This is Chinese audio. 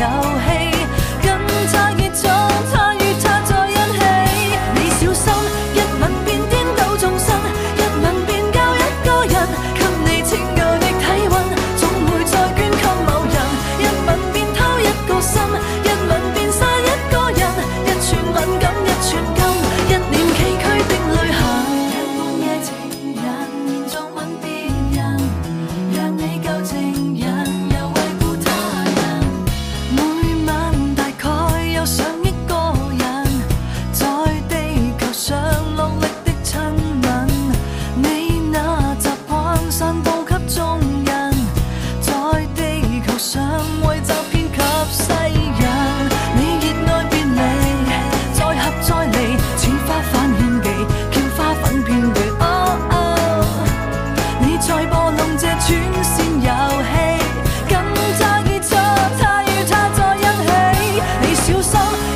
游戏心。